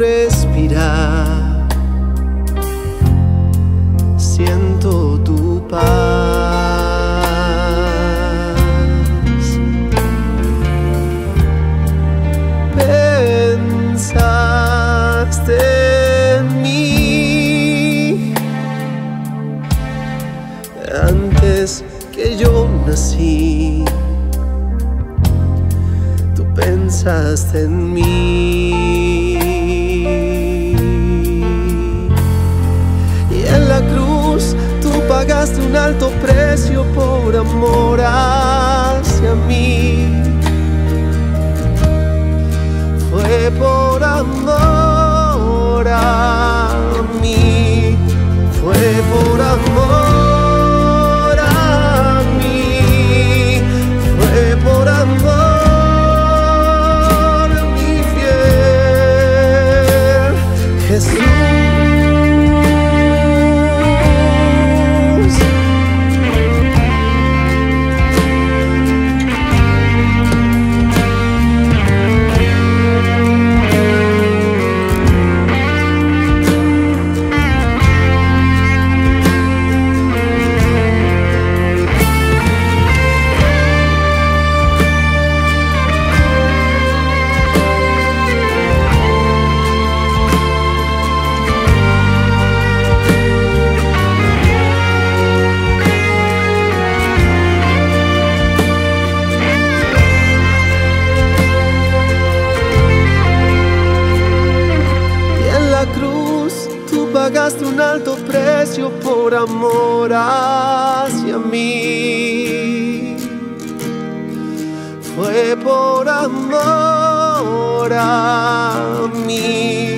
respirar. Siento tu paz. Pensaste en mí antes que yo nací. Tú pensaste en mí. Pagaste un alto precio por amor hacia mí. Fue por amor pagaste un alto precio por amor hacia mí. Fue por amor a mí,